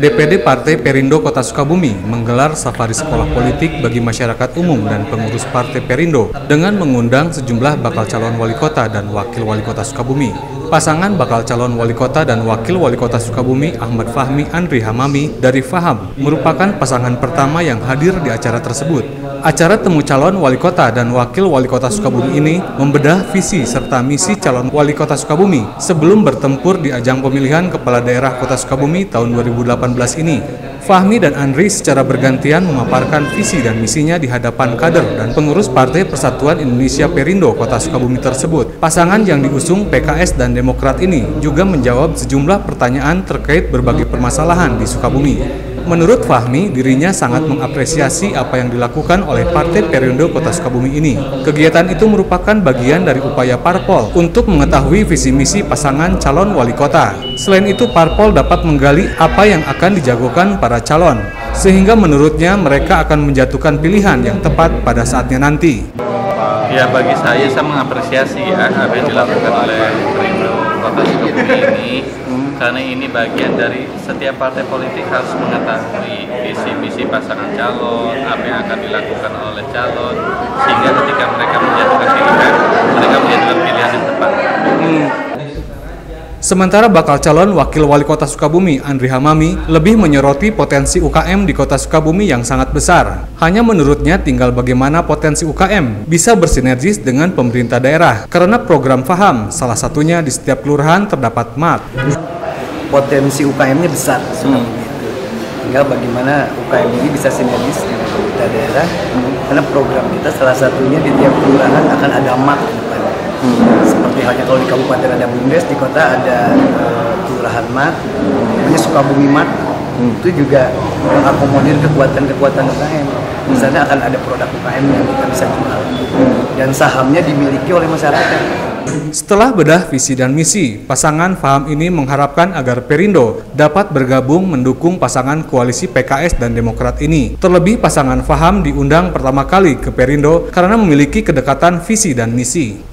DPD Partai Perindo Kota Sukabumi menggelar safari sekolah politik bagi masyarakat umum dan pengurus Partai Perindo dengan mengundang sejumlah bakal calon wali kota dan wakil wali kota Sukabumi. Pasangan bakal calon wali kota dan wakil wali kota Sukabumi Ahmad Fahmi Andri Hamami dari Faham merupakan pasangan pertama yang hadir di acara tersebut. Acara temu calon wali kota dan wakil wali kota Sukabumi ini membedah visi serta misi calon wali kota Sukabumi sebelum bertempur di ajang pemilihan kepala daerah kota Sukabumi tahun 2018 ini. Fahmi dan Andri secara bergantian memaparkan visi dan misinya di hadapan kader dan pengurus Partai Persatuan Indonesia Perindo Kota Sukabumi tersebut. Pasangan yang diusung PKS dan Demokrat ini juga menjawab sejumlah pertanyaan terkait berbagai permasalahan di Sukabumi. Menurut Fahmi, dirinya sangat mengapresiasi apa yang dilakukan oleh Partai Perindo Kota Sukabumi ini. Kegiatan itu merupakan bagian dari upaya Parpol untuk mengetahui visi misi pasangan calon wali kota. Selain itu, Parpol dapat menggali apa yang akan dijagokan para calon, sehingga menurutnya mereka akan menjatuhkan pilihan yang tepat pada saatnya nanti. Ya bagi saya saya mengapresiasi ya apa yang dilakukan oleh Perindo Kota Sukabumi ini karena ini bagian dari setiap partai politik harus mengetahui visi misi pasangan calon apa yang akan dilakukan oleh calon sehingga ketika mereka menjatuhkan pilihan mereka menjatuhkan pilihan yang tepat. Sementara bakal calon wakil wali kota Sukabumi, Andri Hamami, lebih menyoroti potensi UKM di kota Sukabumi yang sangat besar. Hanya menurutnya tinggal bagaimana potensi UKM bisa bersinergis dengan pemerintah daerah, karena program Faham, salah satunya di setiap kelurahan terdapat MAT. Potensi UKM-nya besar, hmm. Tinggal bagaimana UKM ini bisa sinergis dengan pemerintah daerah, karena program kita salah satunya di tiap kelurahan akan ada MAT Hmm. Seperti halnya kalau di kabupaten ada bumdes, di kota ada uh, kelurahan mat, namanya Sukabumi mat. Hmm. Itu juga mengakomodir kekuatan-kekuatan UKM. Misalnya akan ada produk UKM yang kita bisa jual. Dan sahamnya dimiliki oleh masyarakat. Setelah bedah visi dan misi, pasangan Faham ini mengharapkan agar Perindo dapat bergabung mendukung pasangan koalisi PKS dan Demokrat ini. Terlebih pasangan Faham diundang pertama kali ke Perindo karena memiliki kedekatan visi dan misi.